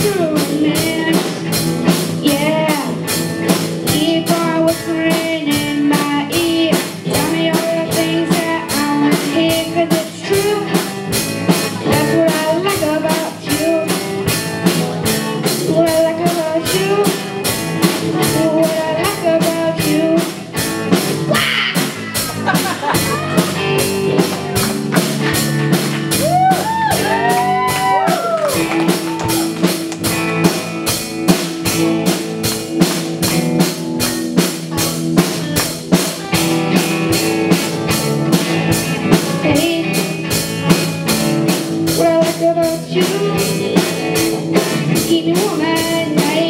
through, man. Yeah, if I was free. Keep me warm at night.